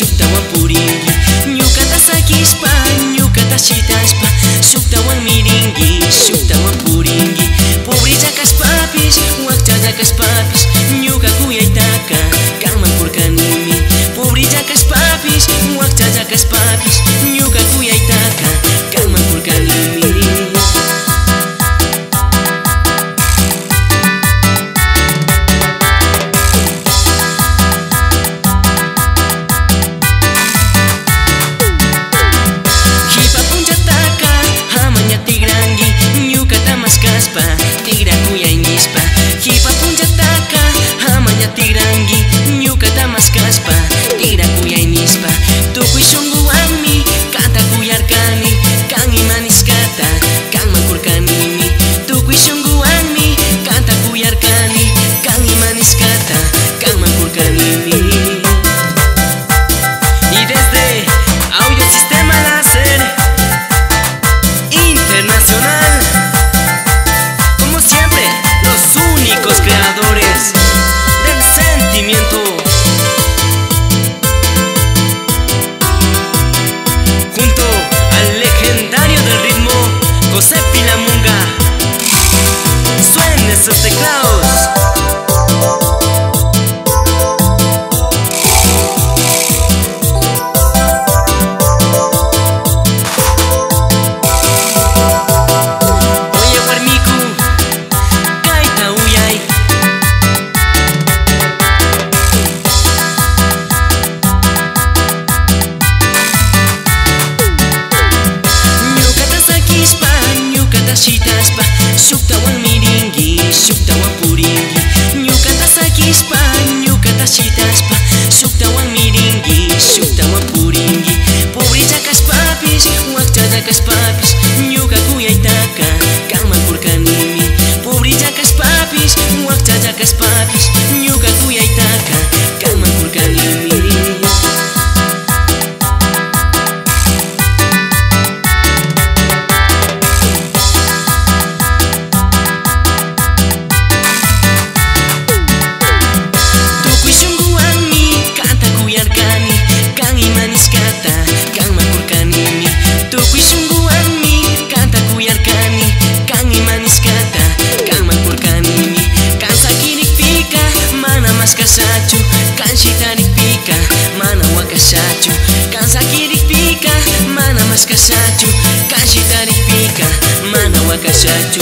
xucta-ho puringui, nyuca-te a la nyuca-te a xitaspa, xucta-ho al miringui, xucta-ho al puringui, pobris a cas papis, huactes a cas papis, nyuca cuia i taca, calma en porcanimi, pobris a cas papis, huactes a cas músicas pra 出したスパシュタワンみりんぎシュタワン kanshitanippika mana wakashachu kansakirikpika mana maskashachu kanshitanippika mana wakashachu